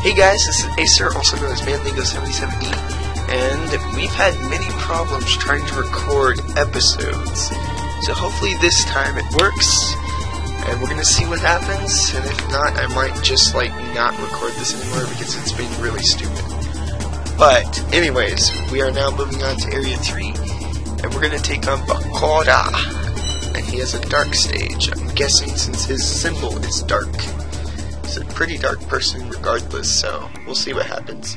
Hey guys, this is Acer, also known as Manlingo77E, and we've had many problems trying to record episodes. So hopefully this time it works, and we're gonna see what happens, and if not, I might just like not record this anymore because it's been really stupid. But, anyways, we are now moving on to Area 3, and we're gonna take on Bakura. And he has a dark stage, I'm guessing since his symbol is dark. He's a pretty dark person regardless, so we'll see what happens.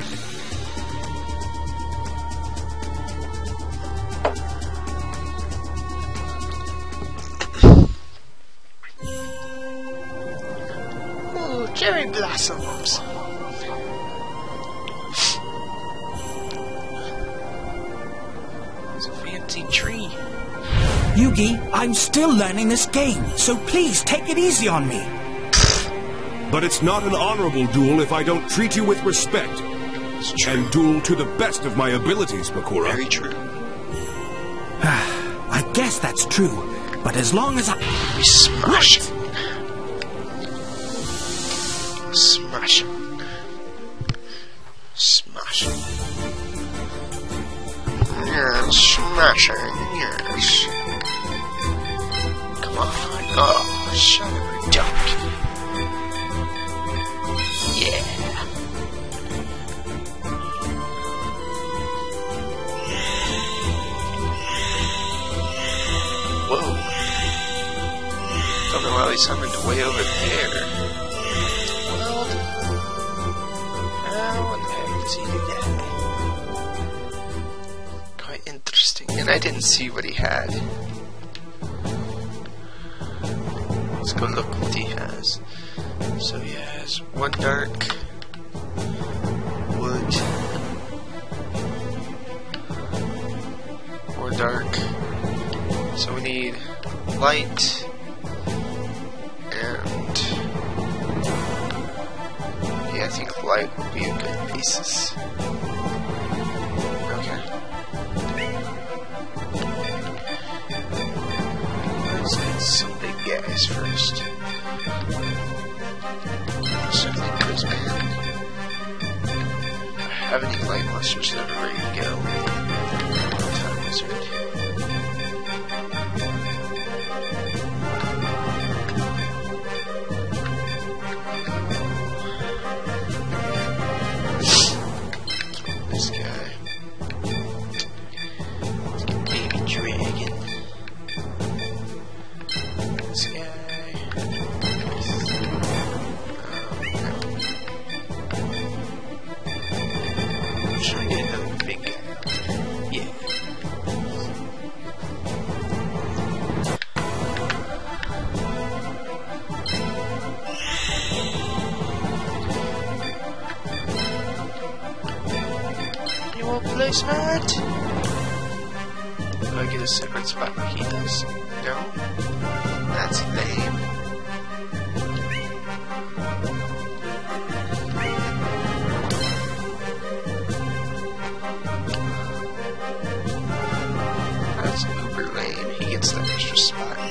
Ooh, cherry blossoms. It's a fancy tree. Yugi, I'm still learning this game, so please take it easy on me. But it's not an honorable duel if I don't treat you with respect. It's true. And duel to the best of my abilities, Bakura. Very true. I guess that's true, but as long as I. We smash it. Smash it. Smash And I didn't see what he had. Let's go look what he has. So he has one dark wood. Or dark. So we need light and yeah, I think light would be a good basis. Let's get some big guys first. Certainly Quiz Man. Have any light monsters that are ready to go? Time wizard. That extra spot.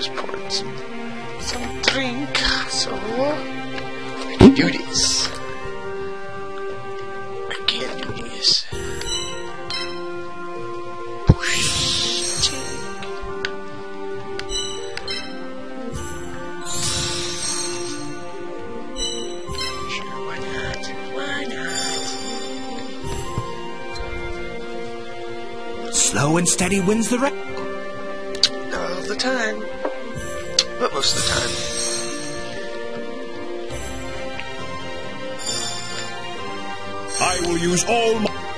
Just pouring some some drink, so I can do this. I can do this. Why not? Why not? Slow and steady wins the race. All the time, most of the time. I will use all my...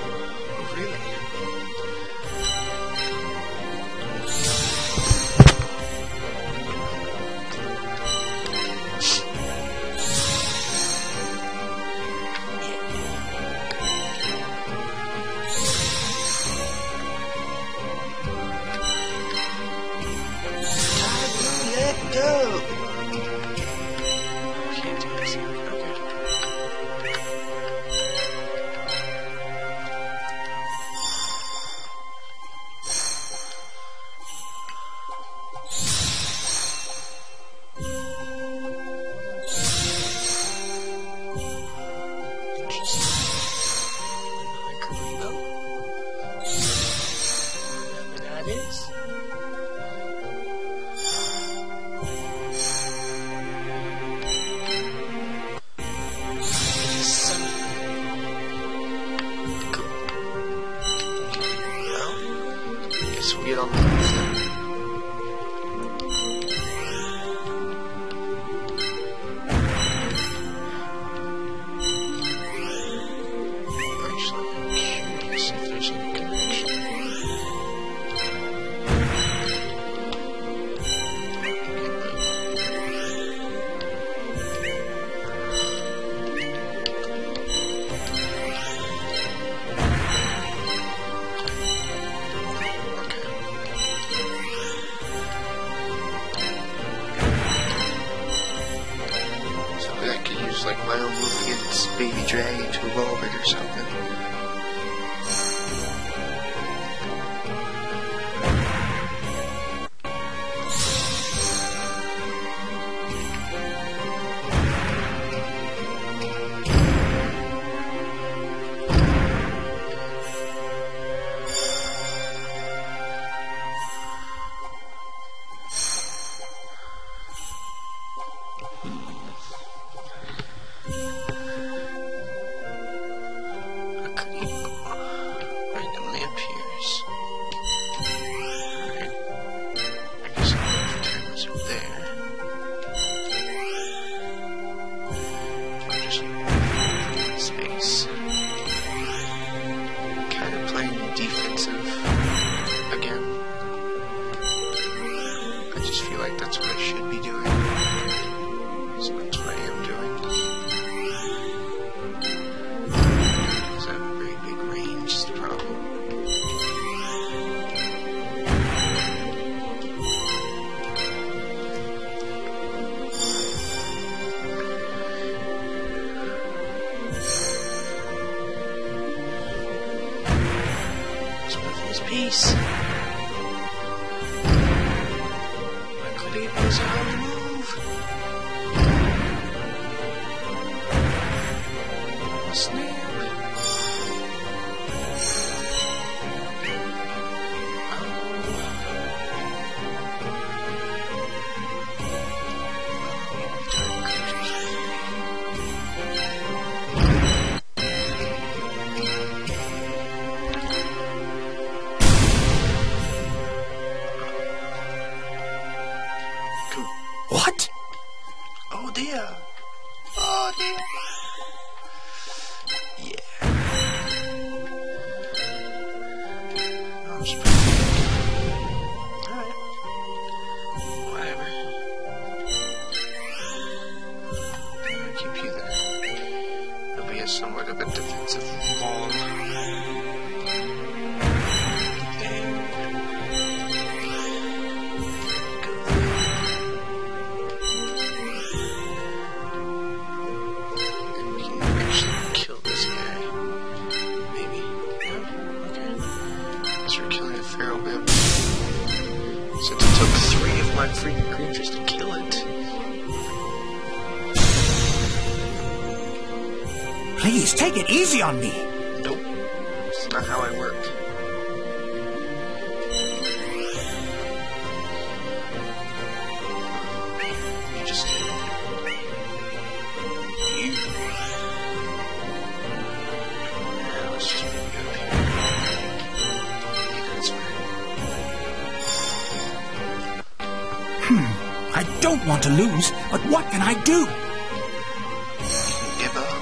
peace. I could. What? find freaking creatures to kill it. Please, take it easy on me. don't want to lose, but what can I do? Give up.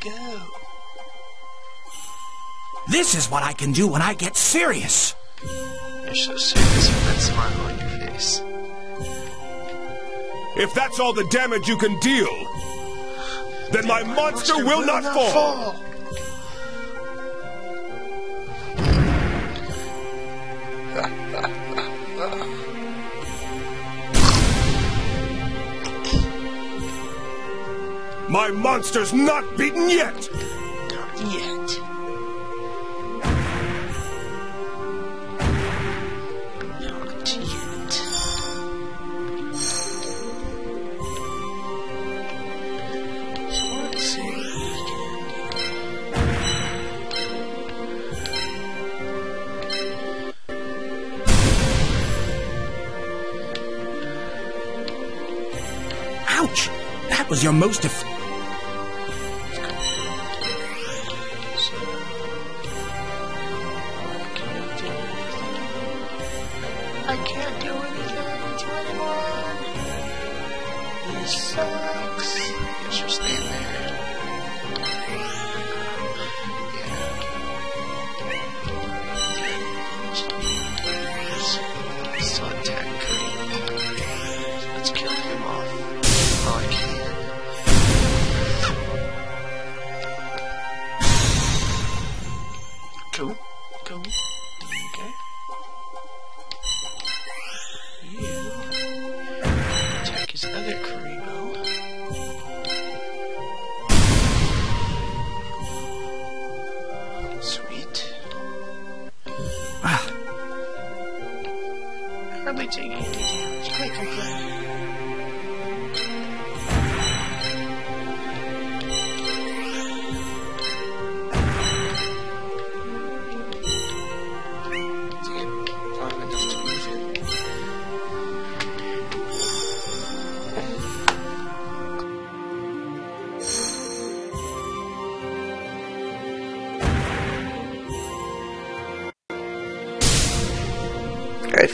Go. This is what I can do when I get serious. You're so serious with that smile. If that's all the damage you can deal, then my monster, will, not, fall. My monster's not beaten yet! Not yet. Was your most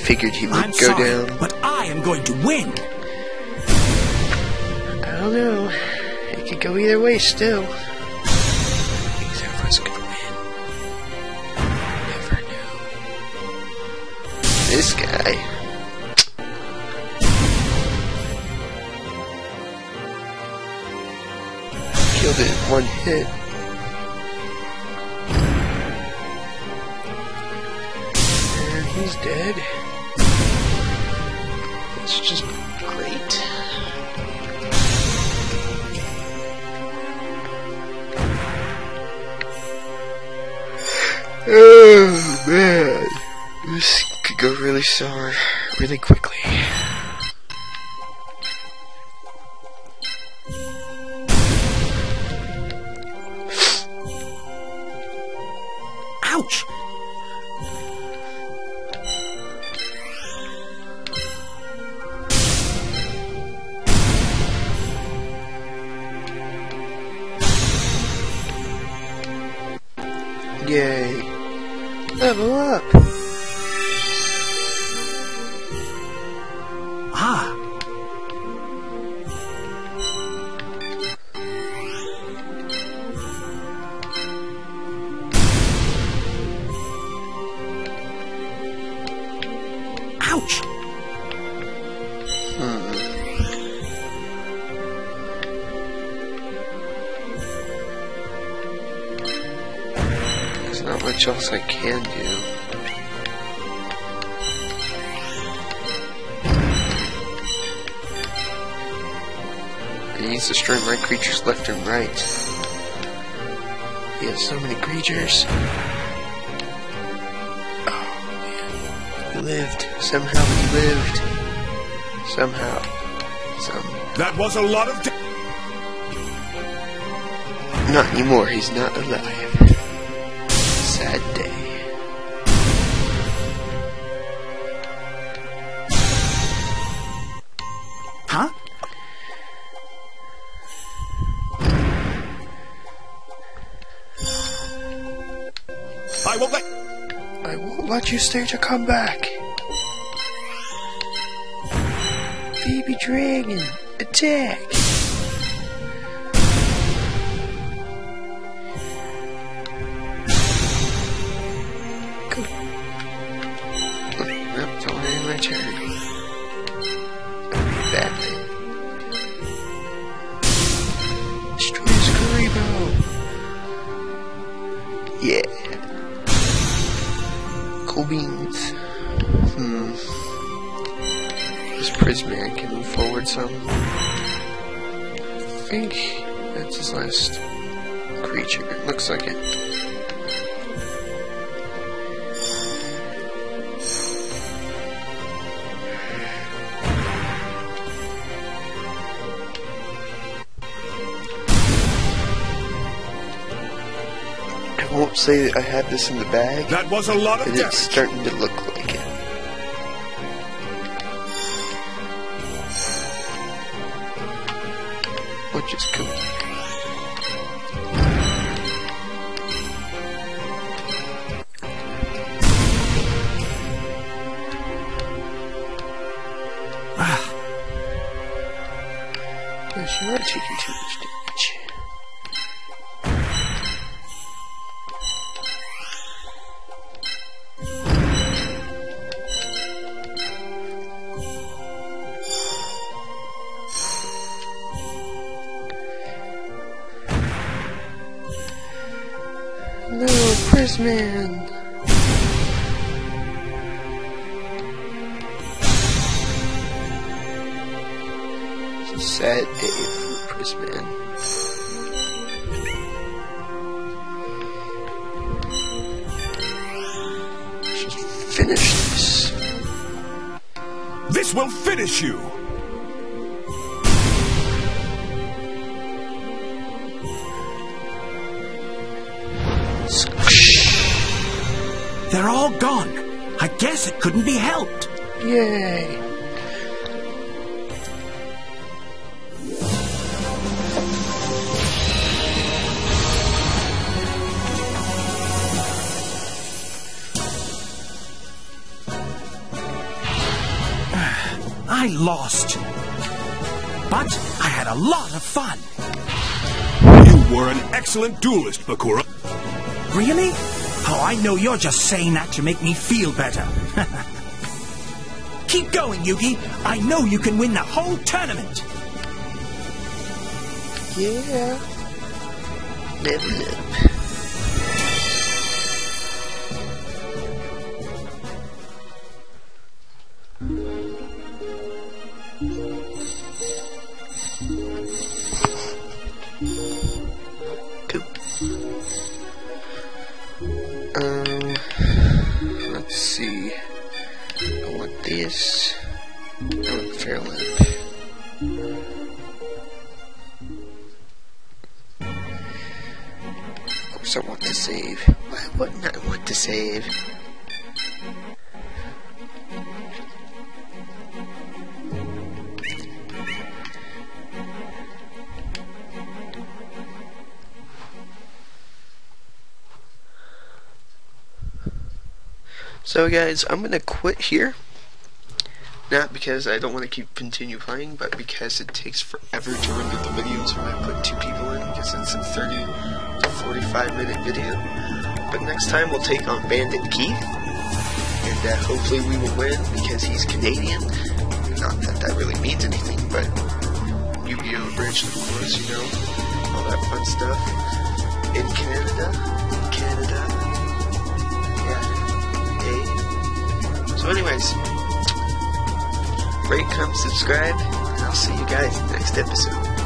figured he would I'm go sorry, down. but I am going to win. I don't know. It could go either way still. Either of us could win. Never know. This guy. Killed it in one hit. And he's dead. It's just great. Oh man, this could go really sour really quickly. Ouch! Else I can do. He needs to string my creatures left and right. He has so many creatures. Oh man. He lived. Somehow he lived. Somehow. Some. That was a lot of Not anymore. He's not alive. Sad day. Huh? I won't let... I won't let you stay to come back. Baby dragon, attack! eternity. Exactly. Straight Kuriboh. Yeah. Cool beans. Hmm. This Prisman can move forward some. I think that's his last creature. It looks like it. Say I have this in the bag. That was a lot of damage. it's starting to look like it. Which is cool. Yes, you are taking too much damage. Prisman! It's a sad day for Prisman. Just finish this. This will finish you. They're all gone. I guess it couldn't be helped. Yay! I lost. But I had a lot of fun. You were an excellent duelist, Bakura. Really? Oh, I know you're just saying that to make me feel better. Keep going, Yugi. I know you can win the whole tournament. Yeah. Level up. Cool. Um, let's see. I want this. I want Fairlamp. Of course, I want to save. Why wouldn't I want to save? So guys, I'm gonna quit here. Not because I don't want to keep continue playing, but because it takes forever to render the video, so I put two people in because it's a 30 to 45 minute video. But next time we'll take on Bandit Keith, and uh, hopefully we will win because he's Canadian. Not that that really means anything, but Yu-Gi-Oh! Abridged, of course, you know, all that fun stuff. In Canada, Canada, So anyways, rate, comment, subscribe, and I'll see you guys next episode.